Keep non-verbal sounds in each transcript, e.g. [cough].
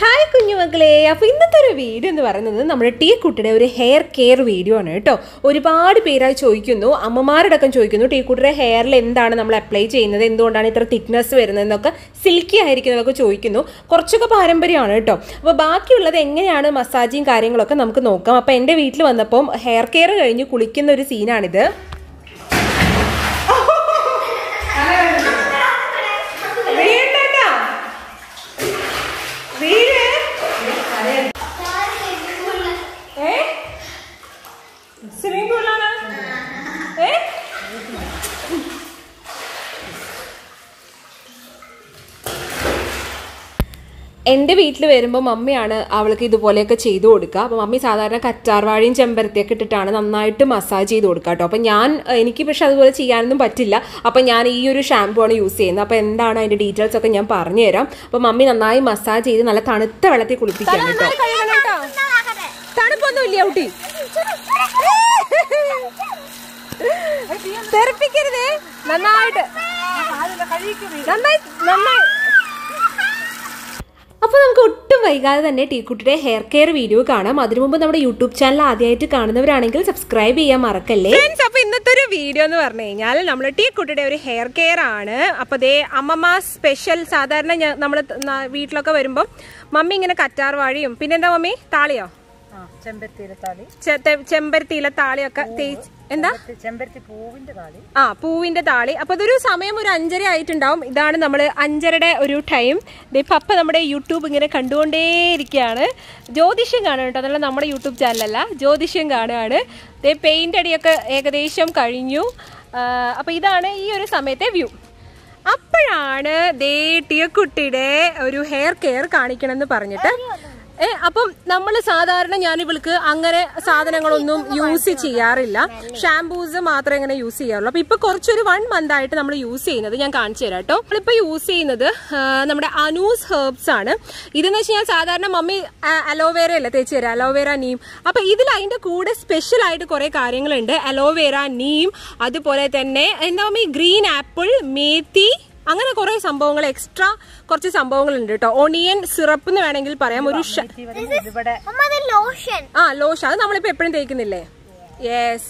Hi കുഞ്ഞുമക്കളെ. അപ്പോൾ ഇന്നത്തെ ഒരു വീഡിയോ എന്ന് പറയുന്നത് നമ്മുടെ ടീ കുട്ടിയുടെ ഒരു ഹെയർ കെയർ വീഡിയോ ആണ് കേട്ടോ. ഒരുപാട് പേരായി ചോദിക്കുന്നു. അമ്മമാരടക്കം ചോദിക്കുന്നു ടീ കുട്ടിയുടെ ഹെയറിൽ എന്താണ് നമ്മൾ അപ്ലൈ ചെയ്യുന്നത്? എന്തുകൊണ്ടാണ് ഇത്ര തിക്നെസ് വരുന്നതെന്നൊക്കെ? സിൽക്കി ആയിരിക്കുന്നതൊക്കെ ചോദിക്കുന്നു. കുറച്ചൊക്കെ പാരമ്പര്യമാണ് കേട്ടോ. അപ്പോൾ ബാക്കിയുള്ളത് എങ്ങനെയാണ് മസാജിങ് കാര്യങ്ങളൊക്കെ നമുക്ക് നോക്കാം. അപ്പോൾ എന്റെ വീട്ടിൽ വന്നപ്പം ഹെയർ കെയർ കഴിഞ്ഞ് കുളിക്കുന്ന ഒരു സീനാണിത് എന്റെ വീട്ടിൽ വരുമ്പോൾ മമ്മിയാണ് അവൾക്ക് ഇതുപോലെയൊക്കെ ചെയ്തു കൊടുക്കുക. അപ്പോൾ മമ്മി സാധാരണ കറ്റാർവാഴയും ചെമ്പരത്തിയൊക്കെ ഇട്ടിട്ടാണ് നന്നായിട്ട് മസാജ് ചെയ്ത് കൊടുക്കുക കേട്ടോ. അപ്പോൾ ഞാൻ എനിക്ക് പക്ഷെ അതുപോലെ ചെയ്യാനൊന്നും പറ്റില്ല. അപ്പോൾ ഞാൻ ഈ ഒരു ഷാമ്പു ആണ് യൂസ് ചെയ്യുന്നത്. അപ്പോൾ എന്താണ് അതിന്റെ ഡീറ്റെയിൽസ് ഒക്കെ ഞാൻ പറഞ്ഞു തരാം. അപ്പോൾ മമ്മി നന്നായി മസാജ് ചെയ്ത് നല്ല തണുത്ത വെള്ളത്തിൽ കുളിപ്പിക്കാം കേട്ടോ. തണുപ്പൊന്നുമില്ല ഊട്ടി തെറിപ്പിക്കരുതേ. നന്നായിട്ട്. നന്നായി നന്നായി. അപ്പോൾ നമുക്ക് ഒട്ടും വൈകാതെ തന്നെ ടീക്കുട്ടിയുടെ ഹെയർ കെയർ വീഡിയോ കാണാം. അതിനു മുമ്പ് നമ്മുടെ യൂട്യൂബ് ചാനൽ ആദ്യമായിട്ട് കാണുന്നവരാണെങ്കിൽ സബ്സ്ക്രൈബ് ചെയ്യാൻ മറക്കല്ലേ? അപ്പോൾ ഇന്നത്തെ ഒരു വീഡിയോ എന്ന് പറഞ്ഞു കഴിഞ്ഞാൽ നമ്മൾ ടീക്കുട്ടിയുടെ ഒരു ഹെയർ കെയർ ആണ്. അപ്പോൾ ദേ അമ്മമ്മ സ്പെഷ്യൽ സാധാരണ നമ്മൾ വീട്ടിലൊക്കെ വരുമ്പോൾ മമ്മി ഇങ്ങനെ കറ്റാർ വാഴിയും പിന്നെന്താ മമ്മി? താളിയോ? ചെമ്പരത്തിയിലെ താളിയൊക്കെ തേച്ച് എന്താ? ചെമ്പരത്തി പൂവിന്റെ താളി. ആ പൂവിന്റെ താളി. അപ്പൊ അതൊരു സമയം ഒരു അഞ്ചര ആയിട്ടുണ്ടാവും. ഇതാണ് നമ്മൾ അഞ്ചരയുടെ ഒരു ടൈം. പപ്പ നമ്മുടെ യൂട്യൂബ് ഇങ്ങനെ കണ്ടുകൊണ്ടേയിരിക്കുകയാണ്. ജ്യോതിഷ്യം കാണുക കേട്ടോ. അതല്ല നമ്മുടെ യൂട്യൂബ് ചാനലല്ല. ജ്യോതിഷ്യം കാണുകയാണ്. പെയിന്റ് അടിയൊക്കെ ഏകദേശം കഴിഞ്ഞു. അപ്പൊ ഇതാണ് ഈ ഒരു സമയത്തെ വ്യൂ അപ്പോഴാണ് ദേ ടിയക്കുട്ടിയുടെ ഒരു ഹെയർ കെയർ കാണിക്കണമെന്ന് പറഞ്ഞിട്ട് ഏ അപ്പം നമ്മൾ സാധാരണ ഞാൻ ഇവൾക്ക് അങ്ങനെ സാധനങ്ങളൊന്നും യൂസ് ചെയ്യാറില്ല. ഷാംപൂസ് മാത്രമേ ഇങ്ങനെ യൂസ് ചെയ്യാറുള്ളൂ. അപ്പൊ ഇപ്പൊ കുറച്ചൊരു വൺ മന്ത് ആയിട്ട് നമ്മൾ യൂസ് ചെയ്യുന്നത് ഞാൻ കാണിച്ചു തരാം കേട്ടോ. നമ്മളിപ്പോ യൂസ് ചെയ്യുന്നത് നമ്മുടെ അനൂസ് ഹെർബ്സ് ആണ്. ഇതെന്ന് വെച്ച് കഴിഞ്ഞാൽ സാധാരണ മമ്മി അലോവേര അല്ലേ തേച്ച് തരാം? അലോവേര നീം അപ്പൊ ഇതിൽ അതിന്റെ കൂടെ സ്പെഷ്യൽ ആയിട്ട് കുറെ കാര്യങ്ങളുണ്ട്. അലോവേര നീം അതുപോലെ തന്നെ എന്താ മമ്മി? ഗ്രീൻ ആപ്പിൾ മേത്തി അങ്ങനെ കുറെ സംഭവങ്ങൾ എക്സ്ട്രാ കുറച്ച് സംഭവങ്ങൾ ഉണ്ട് കേട്ടോ. ഒണിയൻ സിറപ്പ് എന്ന് വേണമെങ്കിൽ പറയാം. ഒരു ആ ലോഷൻ അത് നമ്മളിപ്പോ എപ്പോഴും തേക്കുന്നില്ലേ? യെസ്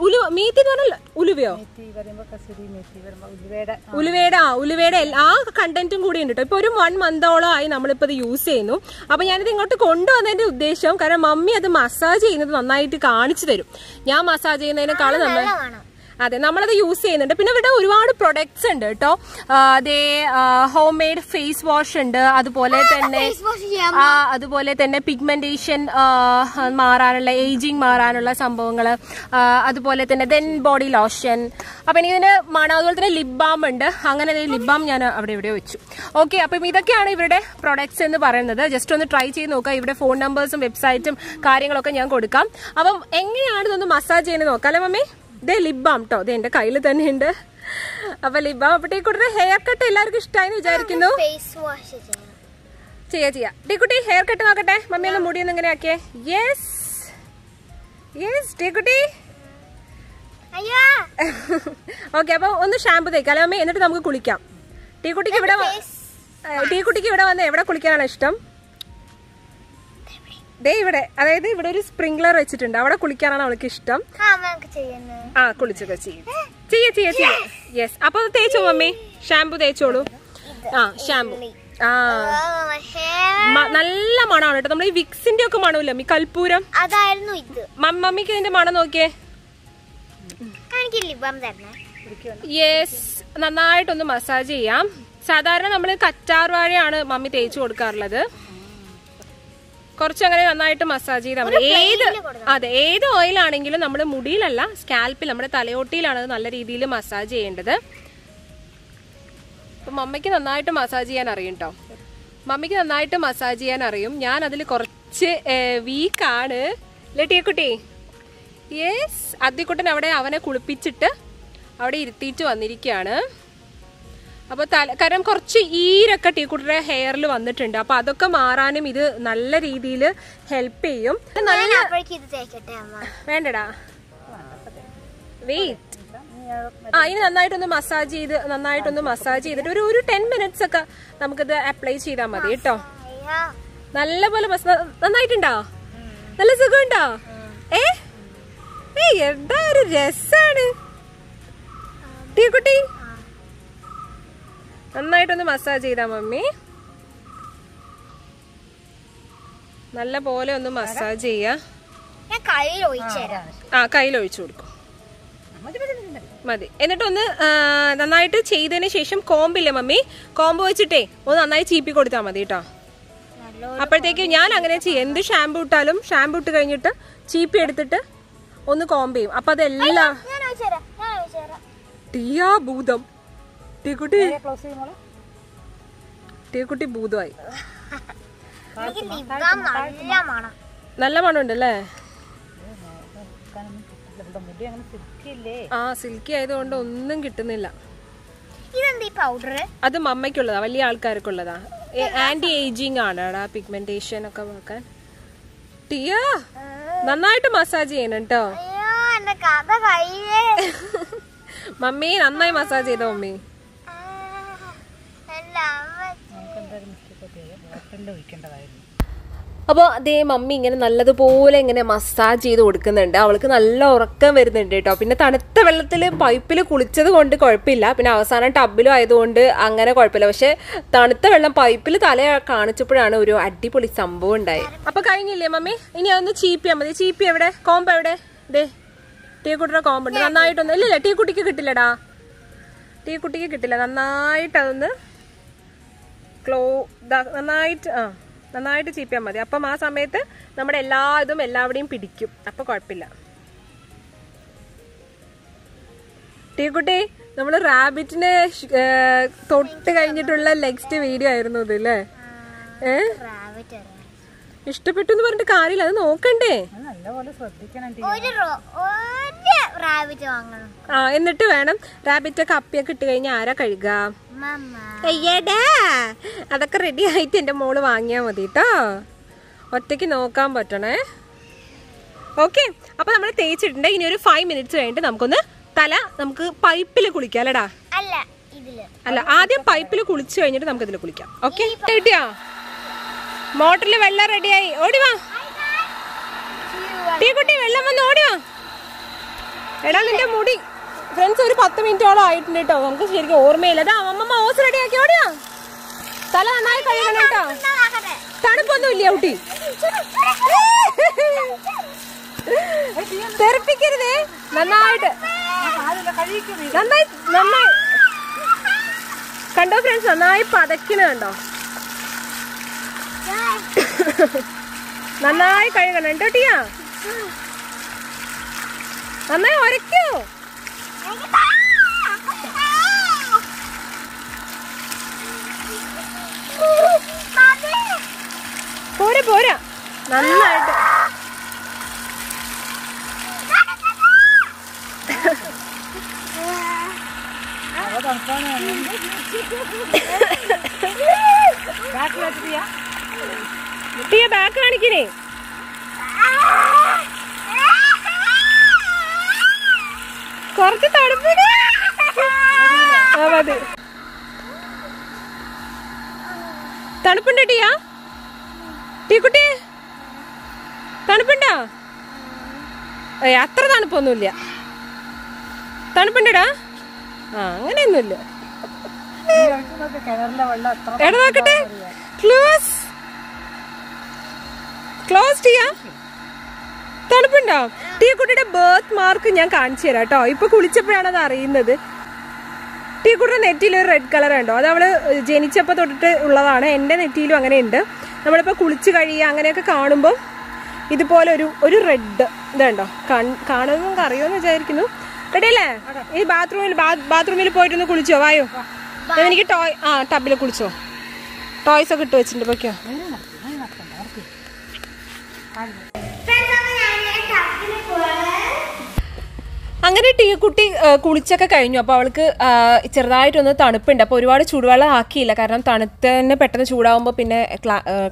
ഉലുവ മീത്തി എന്ന് പറഞ്ഞാൽ ഉലുവയോ? മെത്തി വരുമ്പോ കസൂരി മെത്തി വരുമ്പോ ഉലുവയുടെ ആ. ഉലുവയുടെ എല്ലാ കണ്ടന്റും കൂടി ഉണ്ട് കേട്ടോ. ഇപ്പൊ ഒരു വൺ മന്തോളം ആയി നമ്മളിപ്പോ ഇത് യൂസ് ചെയ്യുന്നു. അപ്പൊ ഞാനിത് ഇങ്ങോട്ട് കൊണ്ടുവന്നതിന്റെ ഉദ്ദേശം കാരണം മമ്മി അത് മസാജ് ചെയ്യുന്നത് നന്നായിട്ട് കാണിച്ചു തരും. ഞാൻ മസാജ് ചെയ്യുന്നതിനേക്കാളും നന്നായി അതെ നമ്മളത് യൂസ് ചെയ്യുന്നുണ്ട്. പിന്നെ ഇവിടെ ഒരുപാട് പ്രൊഡക്ട്സ് ഉണ്ട് കേട്ടോ അതേ ഹോം മെയ്ഡ് ഫേസ് വാഷ് ഉണ്ട്. അതുപോലെ തന്നെ അതുപോലെ തന്നെ പിഗ്മെന്റേഷൻ മാറാനുള്ള ഏജിങ് മാറാനുള്ള സംഭവങ്ങൾ അതുപോലെ തന്നെ ദെൻ ബോഡി ലോഷൻ അപ്പൊ എനിക്കിതിന് മണം അതുപോലെ തന്നെ ലിപ് ബാം ഉണ്ട്. അങ്ങനെ ലിപ് ബാം ഞാൻ അവിടെ ഇവിടെ വെച്ചു. ഓക്കെ അപ്പം ഇതൊക്കെയാണ് ഇവരുടെ പ്രൊഡക്ട്സ് എന്ന് പറയുന്നത്. ജസ്റ്റ് ഒന്ന് ട്രൈ ചെയ്ത് നോക്കാം ഇവിടെ ഫോൺ നമ്പേഴ്സും വെബ്സൈറ്റും കാര്യങ്ങളൊക്കെ ഞാൻ കൊടുക്കാം. അപ്പം എങ്ങനെയാണ് ഇതൊന്ന് മസാജ് ചെയ്യുന്നത് നോക്കാം അല്ലേ മമ്മി? ഇതേ ലിബാം കേട്ടോ ഇത് കയ്യിൽ തന്നെ ഉണ്ട് അപ്പൊ ലിബാം അപ്പൊ ടീക്കുട്ടിയുടെ ഹെയർ കട്ട് എല്ലാവർക്കും ഇഷ്ടമായി വിചാരിക്കുന്നു. ചെയ്യാ ചെയ്യാ. ടീക്കുട്ടി ഹെയർ കട്ട് നോക്കട്ടെ. മമ്മി ഒന്ന് മുടി ഒന്ന് ഇങ്ങനെ ആക്കിയേ. യെസ് യെസ് ടീക്കുട്ടി ഓക്കെ അപ്പൊ ഒന്ന് ഷാമ്പു തേക്കാം. അല്ലേ മമ്മി എന്നിട്ട് നമുക്ക് കുളിക്കാം. ടീക്കുട്ടിക്ക് ഇവിടെ ടീ കുട്ടിക്ക് ടീക്കുട്ടിക്ക് ഇവിടെ വന്ന് എവിടെ കുളിക്കാനാണ് ഇഷ്ടം? ദേ ഇവിടെ അതായത് ഇവിടെ ഒരു സ്പ്രിംഗ്ലർ വെച്ചിട്ടുണ്ട്. അവിടെ കുളിക്കാനാണ് അവൾക്ക് ഇഷ്ടം. ആ കുളിച്ചൊക്കെ ചെയ്യും. ചെയ്യ ചെയ്യ ചെയ്യ. യെസ് അപ്പൊ തേച്ചോ മമ്മി? ഷാംപു തേച്ചോളൂ. ആ ഷാംപു ആ. നല്ല മണമാണ് കേട്ടോ. നമ്മൾ ഈ വിക്സിന്റെ ഒക്കെ മണമില്ല ഈ കൽപ്പൂരം. അതായിരുന്നു ഇത്. മമ്മിക്ക് ഇതിന്റെ മണം നോക്കിയേ. യെസ് നന്നായിട്ടൊന്ന് മസാജ് ചെയ്യാം. സാധാരണ നമ്മൾ കറ്റാർ വാഴയാണ് മമ്മി തേച്ചു കൊടുക്കാറുള്ളത്. കുറച്ചങ്ങനെ നന്നായിട്ട് മസാജ് ചെയ്താൽ മതി. ഏത് അതെ ഏത് ഓയിൽ ആണെങ്കിലും നമ്മുടെ മുടിയിലല്ല സ്കാൽപ്പിൽ നമ്മുടെ തലയോട്ടിയിലാണ് നല്ല രീതിയിൽ മസാജ് ചെയ്യേണ്ടത്. അപ്പൊ മമ്മിക്ക് നന്നായിട്ട് മസാജ് ചെയ്യാൻ അറിയും കേട്ടോ മമ്മിക്ക് നന്നായിട്ട് മസാജ് ചെയ്യാൻ അറിയും. ഞാൻ അതിൽ കുറച്ച് വീക്കാണ് ലട്ടിയക്കുട്ടി യെസ് അദ്യക്കുട്ടൻ അവിടെ അവനെ കുളിപ്പിച്ചിട്ട് അവിടെ ഇരുത്തിയിട്ട് വന്നിരിക്കുകയാണ്. അപ്പോൾ തല കാരണം കുറച്ച് ഈരൊക്കെ ടീക്കുട്ടിയുടെ ഹെയറിൽ വന്നിട്ടുണ്ട്. അപ്പോൾ അതൊക്കെ മാറാനും ഇത് നല്ല രീതിയിൽ ഹെൽപ്പ് ചെയ്യും. വേണ്ടടാ. വെയിറ്റ് ആ ഇനി നന്നായിട്ടൊന്ന് മസാജ് ചെയ്ത് നന്നായിട്ടൊന്ന് മസാജ് ചെയ്തിട്ട് ഒരു ഒരു ടെൻ മിനിറ്റ്സ് ഒക്കെ നമുക്കിത് അപ്ലൈ ചെയ്താൽ മതി കേട്ടോ. അയ്യോ. നല്ലപോലെ നന്നായിട്ടുണ്ടോ? നല്ല സുഖമുണ്ടോ? ഏ? എന്താ ഒരു രസാണ്. ടീക്കുട്ടി നന്നായിട്ടൊന്ന് മസാജ് ചെയ്താ മമ്മി. നല്ല പോലെ ഒന്ന് മസാജ് ചെയ്യാ. ആ കയ്യിൽ ഒഴിച്ചു കൊടുക്കും മതി മതി മതി മതി മതി. എന്നിട്ട് ഒന്ന് നന്നായിട്ട് ചെയ്തതിന് ശേഷം കോമ്പില്ലേ മമ്മി? കോമ്പ് വെച്ചിട്ടേ ഒന്ന് നന്നായി ചീപ്പി കൊടുത്താൽ മതി കേട്ടോ അപ്പോഴത്തേക്ക് ഞാൻ അങ്ങനെ ചെയ്യും. എന്ത് ഷാമ്പു ഇട്ടാലും ഷാമ്പു ഇട്ട് കഴിഞ്ഞിട്ട് ചീപ്പി എടുത്തിട്ട് ഒന്ന് കോമ്പ് ചെയ്യും. അപ്പൊ അതെല്ലാം ടീയാ ഭൂതം. ടീക്കുട്ടി ടീക്കുട്ടി ഭൂതമായി. നല്ല മണം നല്ല മണമുണ്ട് അല്ലേ വെക്കാനൊന്നും കിട്ടില്ല ഇവിടെ മുടി അങ്ങനെ സിൽക്കില്ലേ ആ സിൽക്കി ആയതുകൊണ്ട് ഒന്നും കിട്ടുന്നില്ല. ഇതെന്താ പൗഡർ അത് മമ്മയ്ക്കുള്ളതാ വലിയ ആൾക്കാർക്കുള്ളതാ. ആന്റി ഏജിങ് ആണ് പിഗ്മെന്റേഷൻ ഒക്കെ നോക്കാൻ ടിയ നന്നായിട്ട് മസാജ് ചെയ്യണം കേട്ടോ [laughs] മമ്മി നന്നായി മസാജ് ചെയ്തോ മമ്മി ആ, എന്റെ അമ്മ നമുക്ക് എന്തായാലും മിസ്റ്റേക്ക് ബോട്ടിലിൽ ഒഴിക്കേണ്ടതായിരുന്നു അപ്പോൾ അതേ മമ്മി ഇങ്ങനെ നല്ലതുപോലെ ഇങ്ങനെ മസാജ് ചെയ്ത് കൊടുക്കുന്നുണ്ട്. അവൾക്ക് നല്ല ഉറക്കം വരുന്നുണ്ട് കേട്ടോ പിന്നെ തണുത്ത വെള്ളത്തിൽ പൈപ്പിൽ കുളിച്ചത് കൊണ്ട് കുഴപ്പമില്ല. പിന്നെ അവസാനം ടബിലും ആയതുകൊണ്ട് അങ്ങനെ കുഴപ്പമില്ല. പക്ഷെ തണുത്ത വെള്ളം പൈപ്പിൽ തല കാണിച്ചപ്പോഴാണ് ഒരു അടിപൊളി സംഭവം ഉണ്ടായത്. അപ്പൊ കഴിഞ്ഞില്ലേ മമ്മി? ഇനി അതൊന്ന് ചീപ്പിയാൽ മതി. ചീപ്പി എവിടെ? കോമ്പ് എവിടെ? ദേ ടീക്കുട്ടിയുടെ കോമ്പ് ഉണ്ട് നന്നായിട്ടൊന്ന് ഇല്ലില്ല ടീക്കുട്ടിക്ക് കിട്ടില്ലടാ. ടീക്കുട്ടിക്ക് കിട്ടില്ല. നന്നായിട്ട് അതൊന്ന് ക്ലോ നന്നായിട്ട് ആ നന്നായിട്ട് ചീപ്പിയാൽ മതി. അപ്പം ആ സമയത്ത് നമ്മുടെ എല്ലാ ഇതും എല്ലാവിടെയും പിടിക്കും. അപ്പൊ കുഴപ്പമില്ല. ടീക്കുട്ടി നമ്മൾ റാബിറ്റിനെ തൊട്ട് കഴിഞ്ഞിട്ടുള്ള നെക്സ്റ്റ് വീഡിയോ ആയിരുന്നു ഇത് അല്ലേ? ഏ? ഇഷ്ടപ്പെട്ടു എന്ന് പറഞ്ഞിട്ട് കാര്യമില്ല. അത് നോക്കണ്ടേ? നല്ലപോലെ ശ്രദ്ധിക്കണം ഒരു റാബിറ്റ് വാങ്ങണം. ആ എന്നിട്ട് വേണം റാബിറ്റൊക്കെ കപ്പിയൊക്കെ ഇട്ട് കഴിഞ്ഞാൽ ആരാ മമ്മ അയ്യടാ അതൊക്കെ റെഡി ആയിട്ട് എന്റെ മോൾ വാങ്ങിയാൽ മതി കേട്ടോ ഒറ്റയ്ക്ക് നോക്കാൻ പറ്റണേ. ഓക്കെ അപ്പൊ നമ്മൾ തേച്ചിട്ടുണ്ട്. ഇനി ഒരു ഫൈവ് മിനിറ്റ്സ് കഴിഞ്ഞിട്ട് നമുക്കൊന്ന് തല നമുക്ക് പൈപ്പിൽ കുളിക്കാം അല്ലടാ അല്ല ആദ്യം പൈപ്പിൽ കുളിച്ചു കഴിഞ്ഞിട്ട് നമുക്ക് ഇതിൽ കുളിക്കാം ഓക്കെ റെഡിയാ മോട്ടറിൽ വെള്ളം റെഡിയായി ഓടിവാ വാ. കുട്ടി വെള്ളം വന്ന് ഓടിവാ എടാ നിന്റെ മുടി ഫ്രണ്ട്സ് ഒരു പത്ത് മിനിറ്റോളം ആയിട്ടുണ്ട് കേട്ടോ നമുക്ക് ശരിക്കും ഓർമ്മയില്ല. അതാ അമ്മമ്മ ഓസ് ഓടിയാ? തല നന്നായി കഴുകണം കേട്ടോ. തണുപ്പൊന്നും ഇല്ല കുട്ടി തെറിപ്പിക്കരുതേ. നന്നായിട്ട്. നന്നായി നന്നായി. കണ്ടോ ഫ്രണ്ട്സ് നന്നായി പതക്കണ കണ്ടോ? നന്നായി കഴുകണം. കേട്ടോ ടിയാ? നന്നായി ഉരയ്ക്കോ. കുറച്ച് തണുപ്പ് മതി. തണുപ്പുണ്ട് ടീയാ? ടീക്കുട്ടി? തണുപ്പുണ്ടോ? ഏയ് അത്ര തണുപ്പൊന്നുമില്ല. തണുപ്പുണ്ടടാ? ആ അങ്ങനെയൊന്നുമില്ല. എടാ നോക്കട്ടെ. ക്ലോസ്. ക്ലോസ് ചെയ്യാ തണുപ്പുണ്ടോ? ടീ കുട്ടിയുടെ ബർത്ത് മാർക്ക് ഞാൻ കാണിച്ചു തരാം കേട്ടോ. ഇപ്പൊ കുളിച്ചപ്പോഴാണ് അത് അറിയുന്നത്. ടീ കുട്ടിയുടെ നെറ്റിയിൽ ഒരു റെഡ് കളർ ഉണ്ടോ? അത് അവൾ ജനിച്ചപ്പോ തൊട്ടിട്ട് ഉള്ളതാണ്. എന്റെ നെറ്റിയിലും അങ്ങനെ ഉണ്ട് നമ്മളിപ്പോ കുളിച്ച് കഴിയുക അങ്ങനെയൊക്കെ കാണുമ്പോൾ ഇതുപോലെ ഒരു ഒരു റെഡ് ഇതുണ്ടോ? കാണുമെന്ന് അറിയുമെന്ന് വിചാരിക്കുന്നു. റെഡി അല്ലേ? ഈ ബാത്റൂമിൽ ബാത്റൂമിൽ പോയിട്ടൊന്ന് കുളിച്ചോ? വായോ? എനിക്ക് ടോയ് ആ ടബിൽ കുളിച്ചോ? ടോയ്സ് ഒക്കെ ഇട്ട് വെച്ചിട്ടുണ്ട് പൊയ്ക്കോ. അങ്ങനെ ടീക്കുട്ടി കുട്ടി കുളിച്ചൊക്കെ കഴിഞ്ഞു. അപ്പോൾ അവൾക്ക് ചെറുതായിട്ടൊന്ന് തണുപ്പുണ്ട്. അപ്പോൾ ഒരുപാട് ചൂടുവെള്ളം ആക്കിയില്ല. കാരണം തണുത്ത് തന്നെ പെട്ടെന്ന് ചൂടാവുമ്പോൾ പിന്നെ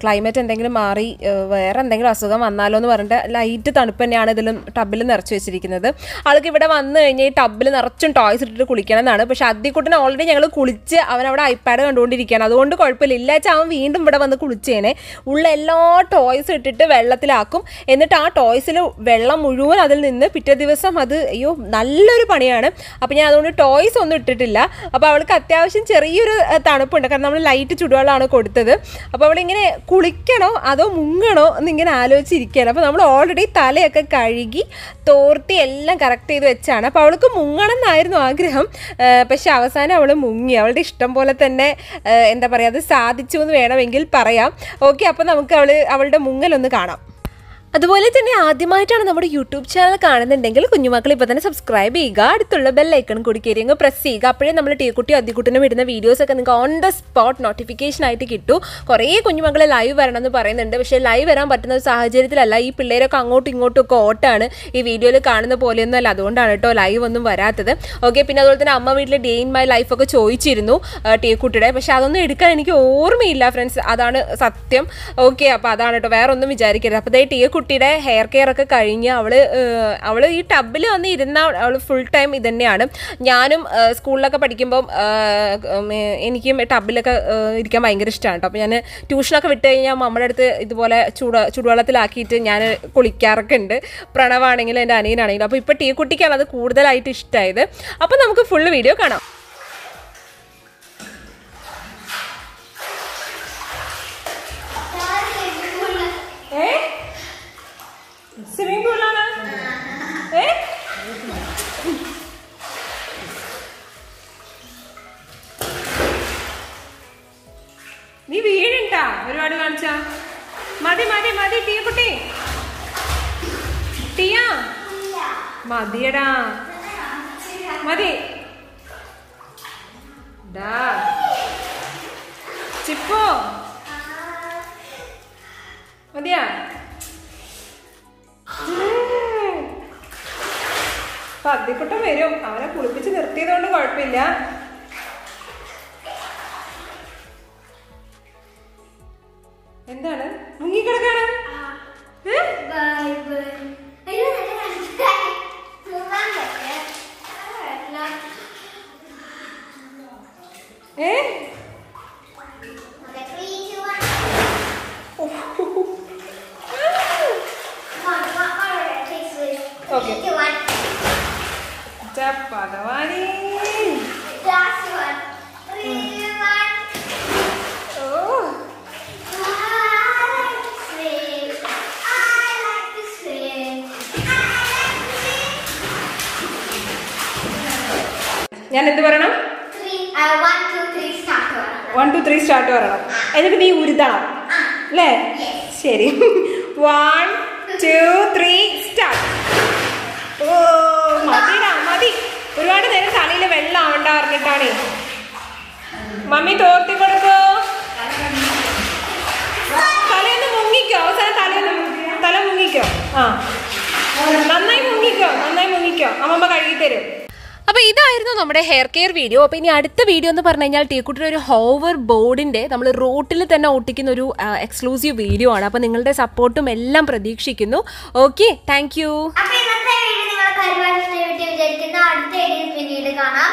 ക്ലൈമറ്റ് എന്തെങ്കിലും മാറി വേറെ എന്തെങ്കിലും അസുഖം വന്നാലോ എന്ന് പറഞ്ഞിട്ട് ലൈറ്റ് തണുപ്പ് തന്നെയാണ് ഇതിലും ടബിൽ നിറച്ച് വെച്ചിരിക്കുന്നത്. ആൾക്ക് ഇവിടെ വന്നു കഴിഞ്ഞാൽ ഈ ടബിൽ നിറച്ചും ടോയ്സ് ഇട്ടിട്ട് കുളിക്കണം എന്നാണ്. പക്ഷെ അദ്ദിക്കുട്ടനെ ഓൾറെഡി ഞങ്ങൾ കുളിച്ച് അവൻ അവിടെ ഐപാഡ് കണ്ടുകൊണ്ടിരിക്കുകയാണ്. അതുകൊണ്ട് കുഴപ്പമില്ല. ഇല്ലാച്ചാൽ അവൻ വീണ്ടും ഇവിടെ വന്ന് കുളിച്ചേനെ. ഉള്ള എല്ലാ ടോയ്സ് ഇട്ടിട്ട് വെള്ളത്തിലാക്കും. എന്നിട്ട് ആ ടോയ്സിൽ വെള്ളം മുഴുവൻ അതിൽ നിന്ന് പിറ്റേ ദിവസം അത് അയ്യോ നല്ലൊരു പണിയാണ്. അപ്പോൾ ഞാൻ അതുകൊണ്ട് ടോയ്സ് ഒന്നും ഇട്ടിട്ടില്ല. അപ്പോൾ അവൾക്ക് അത്യാവശ്യം ചെറിയൊരു തണുപ്പുണ്ട്. കാരണം നമ്മൾ ലൈറ്റ് ചുടുവെള്ളമാണ് കൊടുത്തത്. അപ്പോൾ അവളിങ്ങനെ കുളിക്കണോ അതോ മുങ്ങണോ എന്നിങ്ങനെ ആലോചിച്ചിരിക്കുകയാണ്. അപ്പോൾ നമ്മൾ ഓൾറെഡി തലയൊക്കെ കഴുകി തോർത്തി എല്ലാം കറക്റ്റ് ചെയ്ത് വെച്ചാണ്. അപ്പോൾ അവൾക്ക് മുങ്ങണം എന്നായിരുന്നു ആഗ്രഹം. പക്ഷെ അവസാനം അവൾ മുങ്ങി. അവളുടെ ഇഷ്ടം പോലെ തന്നെ എന്താ പറയുക അത് സാധിച്ചു എന്ന് വേണമെങ്കിൽ പറയാം. ഓക്കെ അപ്പോൾ നമുക്ക് അവൾ അവളുടെ മുങ്ങലൊന്ന് കാണാം. അതുപോലെ തന്നെ ആദ്യമായിട്ടാണ് നമ്മുടെ യൂട്യൂബ് ചാനൽ കാണുന്നുണ്ടെങ്കിൽ കുഞ്ഞുമക്കൾ ഇപ്പോൾ തന്നെ സബ്സ്ക്രൈബ് ചെയ്യുക അടുത്തുള്ള ബെല്ലൈക്കൺ കൂടി കയറി അങ്ങ് പ്രസ് ചെയ്യുക. അപ്പോഴേ നമ്മൾ ടീക്കുട്ടി അദ്ദിക്കുട്ടിനും ഇടുന്ന വീഡിയോസൊക്കെ നിങ്ങൾക്ക് ഓൺ ദ സ്പോട്ട് നോട്ടിഫിക്കേഷൻ ആയിട്ട് കിട്ടും. കുറേ കുഞ്ഞുമക്കളെ ലൈവ് വരണം എന്ന് പറയുന്നുണ്ട്. പക്ഷേ ലൈവ് വരാൻ പറ്റുന്ന ഒരു സാഹചര്യത്തിലല്ല ഈ പിള്ളേരൊക്കെ അങ്ങോട്ടും ഇങ്ങോട്ടും ഒക്കെ ഓട്ടാണ് ഈ വീഡിയോയിൽ കാണുന്ന പോലെയൊന്നും അല്ല അതുകൊണ്ടാണ് കേട്ടോ ലൈവ് ഒന്നും വരാത്തത്. ഓക്കെ പിന്നെ അതുപോലെ തന്നെ അമ്മ വീട്ടിലെ ഡേ ഇൻ മൈ ലൈഫൊക്കെ ചോദിച്ചിരുന്നു ടീക്കുട്ടിയുടെ. പക്ഷേ അതൊന്നും എടുക്കാൻ എനിക്ക് ഓർമ്മയില്ല ഫ്രണ്ട്സ് അതാണ് സത്യം. ഓക്കെ അപ്പോൾ അതാണ് കേട്ടോ. വേറെ ഒന്നും വിചാരിക്കരുത്. അപ്പോൾ ദേ ടീ കുട്ടിയുടെ ഹെയർ കെയർ ഒക്കെ കഴിഞ്ഞ് അവൾ അവൾ ഈ ടബിൽ വന്ന് ഇരുന്ന അവൾ ഫുൾ ടൈം ഇത് തന്നെയാണ് ഞാനും സ്കൂളിലൊക്കെ പഠിക്കുമ്പം എനിക്കും ടബിലൊക്കെ ഇരിക്കാൻ ഭയങ്കര ഇഷ്ടമാണ് കേട്ടോ. അപ്പോൾ ഞാൻ ട്യൂഷനൊക്കെ വിട്ട് കഴിഞ്ഞാൽ അമ്മയുടെ അടുത്ത് ഇതുപോലെ ചൂട് ചൂടുവെള്ളത്തിലാക്കിയിട്ട് ഞാൻ കുളിക്കാറൊക്കെ ഉണ്ട്. പ്രണവാണെങ്കിലും എന്റെ അനിയനാണെങ്കിലും. അപ്പോൾ ഇപ്പോൾ ടീ കുട്ടിക്കാണ് അത് കൂടുതലായിട്ട് ഇഷ്ടമായത് അപ്പോൾ നമുക്ക് ഫുൾ വീഡിയോ കാണാം. സ്വിമ്മിംഗ് പൂളാണ് ഏ നീ വീഴുണ്ടാ ഒരുപാട് കാണിച്ച. മതി മതി മതി ടീ കുട്ടി ടീയാ മതിയടാ. മതി. ഡാ ചിപ്പോ. മതിയാ? പതിക്കുട്ടം വരും അവനെ കുളിപ്പിച്ച് നിർത്തിയതുകൊണ്ട് കുഴപ്പമില്ല എന്താണ് മുങ്ങിക്കിടക്കാണ് ഏ? ഏ ഓ. ഞാൻ എന്ത് പറയണം? വൺ ടു ത്രീ സ്റ്റാർട്ട് പറയണം. എന്നിട്ട് നീ ഉരുതണം അല്ലേ? ശരി. വൺ ടു ത്രീ സ്റ്റാർട്ട് ഓ. തലയിൽ വെള്ളം ആവണ്ട പറഞ്ഞിട്ടാണ് മമ്മി തോർത്തി കൊടുക്കോ? തലയൊന്ന് മുങ്ങിക്കോ? അവസാനം തലയൊന്ന് തല മുങ്ങിക്കോ? ആ. നന്നായി മുങ്ങിക്കോ? നന്നായി മുങ്ങിക്കോ? അമ്മമ്മ കഴുകി തരും. അപ്പൊ ഇതായിരുന്നു നമ്മുടെ ഹെയർ കെയർ വീഡിയോ അപ്പോൾ ഇനി അടുത്ത വീഡിയോ എന്ന് പറഞ്ഞു കഴിഞ്ഞാൽ ടീക്കുട്ടിയുടെ ഒരു ഹോവർ ബോർഡിന്റെ നമ്മൾ റോട്ടിൽ തന്നെ ഒട്ടിക്കുന്ന ഒരു എക്സ്ക്ലൂസീവ് വീഡിയോ ആണ്. അപ്പോൾ നിങ്ങളുടെ സപ്പോർട്ടും എല്ലാം പ്രതീക്ഷിക്കുന്നു. ഓക്കെ താങ്ക് വിചാരിക്കുന്നു. അടുത്ത പിന്നീട് കാണാം.